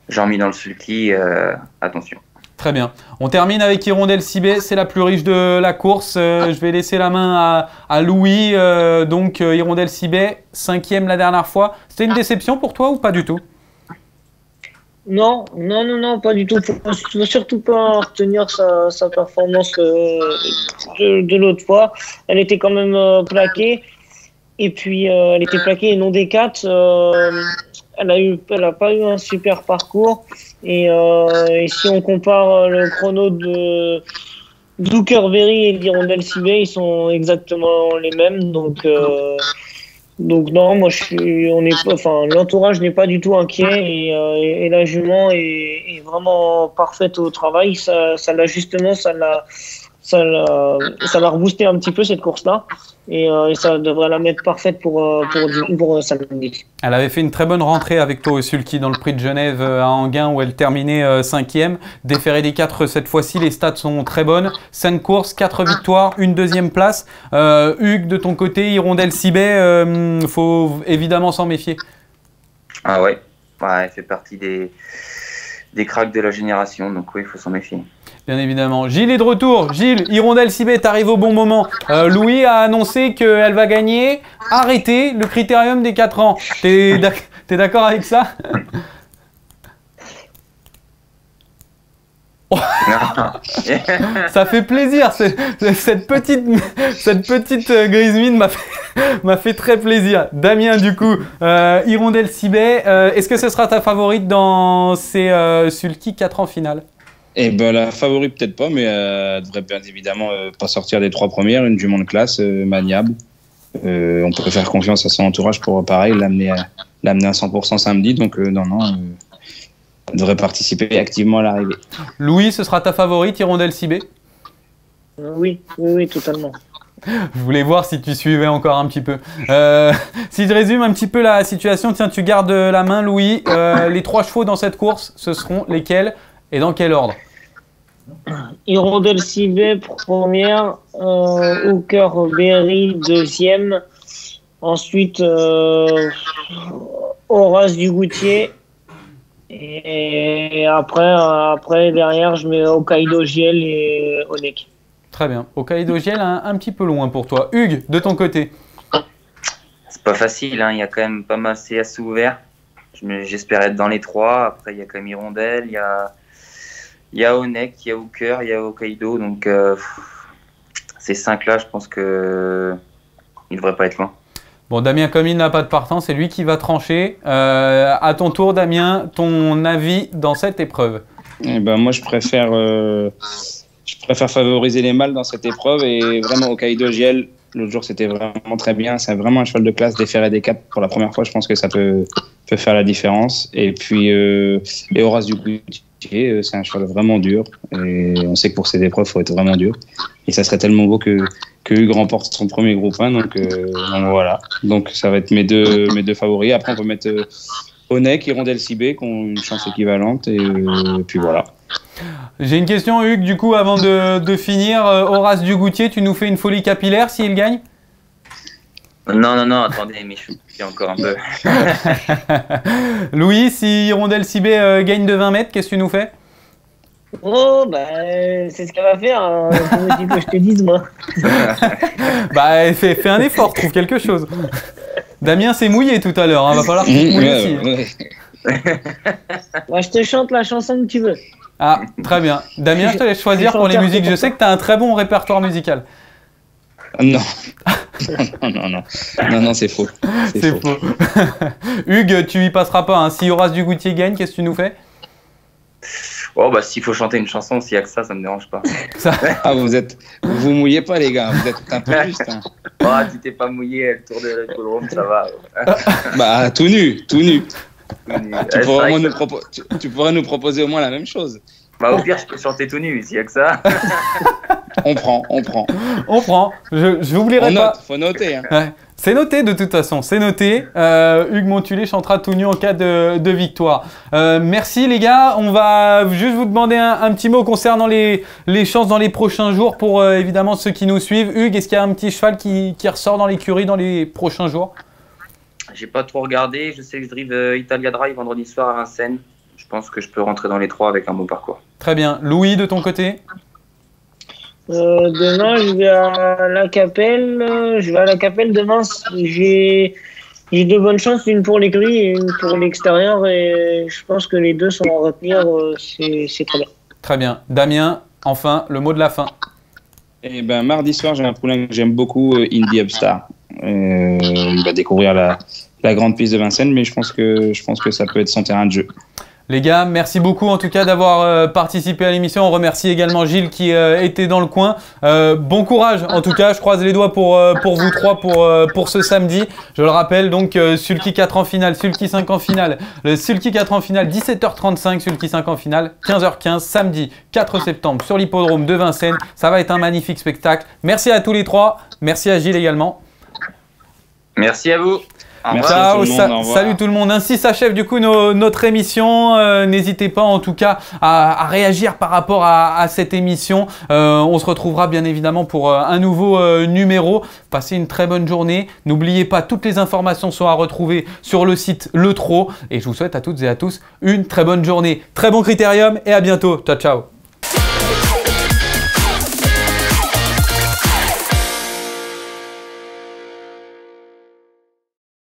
J'en mis dans le sulky, euh, attention. Très bien. On termine avec Hirondelle Cibé, c'est la plus riche de la course. Euh, je vais laisser la main à, à Louis. Euh, donc euh, Hirondelle Cibé, cinquième la dernière fois. C'était une déception pour toi ou pas du tout? Non, non, non, non, pas du tout. Faut, faut surtout pas retenir sa, sa performance euh, de, de l'autre fois. Elle était quand même euh, plaquée. Et puis, euh, elle était plaquée et non des quatre. Euh, elle a eu, elle a pas eu un super parcours. Et, euh, si on compare le chrono de Zuckerberry et l'Hirondelle Cibé, ils sont exactement les mêmes. Donc, euh, donc non, moi, je suis, on est, enfin, l'entourage n'est pas du tout inquiet et, euh, la jument est, est, vraiment parfaite au travail. Ça, ça l'a justement, ça l'a, ça l'a, ça l'a reboosté un petit peu cette course-là. Et, euh, et, ça devrait la mettre parfaite pour, euh, pour, pour, pour samedi. Elle avait fait une très bonne rentrée avec toi au Sulky dans le prix de Genève à Anguin où elle terminait 5e. Déférée des 4 cette fois-ci, les stats sont très bonnes. 5 courses, 4 victoires, une deuxième place. Euh, Hugues, de ton côté, Hirondelle Cibet, il faut évidemment s'en méfier. Ah ouais. ouais, elle fait partie des, des cracks de la génération, donc oui, il faut s'en méfier. Bien évidemment. Gilles est de retour. Gilles, Hirondelle Cibet arrive au bon moment. Euh, Louis a annoncé qu'elle va gagner. Arrêtez le critérium des 4 ans. T'es d'accord avec ça? Ça fait plaisir, cette petite, cette petite euh, grise mine m'a fait, fait, très plaisir. Damien, du coup, euh, Hirondelle Cibet, euh, est-ce que ce sera ta favorite dans ces Sulky 4 ans finale eh ben, la favorite, peut-être pas, mais euh, elle devrait bien évidemment euh, pas sortir des trois premières. Une jument de classe, euh, maniable. on peut faire confiance à son entourage pour, pareil, l'amener à, l'amener à 100% samedi. Donc, non, non, elle devrait participer activement à l'arrivée. Louis, ce sera ta favorite, Hirondelle Cibé? Oui, oui, oui, totalement. Je voulais voir si tu suivais encore un petit peu. Euh, si je résume un petit peu la situation, tiens, tu gardes la main, Louis. Euh, les trois chevaux dans cette course, ce seront lesquels? Et dans quel ordre? Hirondelle Civet, première. Euh, Hooker Berry, deuxième. Ensuite, euh, Horace Dugoutier. Et après, après, derrière, je mets Hokkaido Giel et Onek. Très bien. Hokkaido Giel, un, un, petit peu loin pour toi. Hugues, de ton côté C'est pas facile, hein. il y a quand même pas mal assez ouvert. J'espère être dans les trois. Après, il y a quand même Hirondelle, il y a, il y a Onek, il y a Hooker, il y a Hokkaido. Donc, euh, ces cinq-là, je pense que ne devraient pas être loin. Bon, Damien, comme il n'a pas de partant, c'est lui qui va trancher. Euh, à ton tour, Damien, ton avis dans cette épreuve eh ben, Moi, je préfère, euh, je préfère favoriser les mâles dans cette épreuve. Et vraiment, Hokkaido Giel, l'autre jour, c'était vraiment très bien. C'est vraiment un cheval de classe déféré des quatre pour la première fois. Je pense que ça peut, peut faire la différence. Et puis, euh, et Horace Dugoutier, c'est un cheval vraiment dur. Et on sait que pour ces épreuves, il faut être vraiment dur. Et ça serait tellement beau que, que Hugues remporte son premier groupe 1. Donc, euh, voilà. Donc ça va être mes deux, mes deux favoris. Après, on peut mettre euh, Onek, Hirondelle Cibé, qui ont une chance équivalente. Et, euh, puis voilà. J'ai une question, Hugues, du coup, avant de, de finir. Horace Dugoutier, tu nous fais une folie capillaire s'il gagne? Non, non, non, attendez, mais je suis encore un peu. Louis, si Hirondelle Cibé euh, gagne de 20 mètres, qu'est-ce que tu nous fais? Oh, bah, c'est ce qu'elle va faire. Hein. Faut que je te dise, moi. bah, fais, fais, un effort, trouve quelque chose. Damien s'est mouillé tout à l'heure, hein. va falloir que tu mouilles aussi. Ouais. Bah, je te chante la chanson que tu veux. Ah, très bien. Damien, je te laisse choisir pour les musiques. Je sais que tu as un très bon répertoire musical. Non. non, non, non. Non, non, c'est faux. C'est faux. faux. Hugues, tu y passeras pas. Hein. Si Horace Dugoutier gagne, qu'est-ce que tu nous fais? Oh, bah, s'il faut chanter une chanson, s'il y a que ça, ça me dérange pas. Ça... Ah, vous êtes. Vous mouillez pas, les gars. Vous êtes un peu juste. Hein. Oh, tu t'es pas mouillé, le tour de l'autodrome, ça va. bah, tout nu, tout nu. Tout nu. Tu, pourrais nous propo... tu, tu pourrais nous proposer au moins la même chose. Bah, au pire, je peux chanter tout nu, s'il y a que ça. on prend, on prend. On prend. Je n'oublierai pas. Note, faut noter. Hein. Ouais. C'est noté de toute façon, c'est noté. Euh, Hugues Montulé chantera tout nu en cas de, de victoire. Euh, merci les gars, on va juste vous demander un, un petit mot concernant les, les, chances dans les prochains jours pour euh, évidemment ceux qui nous suivent. Hugues, est-ce qu'il y a un petit cheval qui, qui ressort dans l'écurie dans les prochains jours? J'ai pas trop regardé, je sais que je drive euh, Italia Drive vendredi soir à Vincennes. Je pense que je peux rentrer dans les trois avec un bon parcours. Très bien. Louis, de ton côté euh, demain, je vais à la Capelle. Je vais à la Capelle demain. J'ai j'ai deux bonnes chances, une pour les grilles et une pour l'extérieur. Et je pense que les deux sont à retenir. C'est très bien. Très bien. Damien, enfin, le mot de la fin. Eh ben, mardi soir, j'ai un poulain que j'aime beaucoup, Indie Upstar. Euh, il va découvrir la, la grande piste de Vincennes, mais je pense que, je pense que ça peut être son terrain de jeu. Les gars, merci beaucoup en tout cas d'avoir euh, participé à l'émission. On remercie également Gilles qui euh, était dans le coin. Euh, bon courage en tout cas, je croise les doigts pour, vous trois pour, pour ce samedi. Je le rappelle donc Sulky 4 en finale, Sulky 5 en finale. Le Sulky 4 en finale 17h35, Sulky 5 en finale 15h15 samedi 4 septembre sur l'hippodrome de Vincennes. Ça va être un magnifique spectacle. Merci à tous les trois, merci à Gilles également. Merci à vous. Ciao, salut tout le monde. Ainsi s'achève du coup notre émission. Euh, n'hésitez pas en tout cas à, réagir par rapport à, cette émission. Euh, on se retrouvera bien évidemment pour euh, un nouveau numéro. Passez une très bonne journée. N'oubliez pas, toutes les informations sont à retrouver sur le site Le Tro. Et je vous souhaite à toutes et à tous une très bonne journée. Très bon critérium et à bientôt. Ciao, ciao.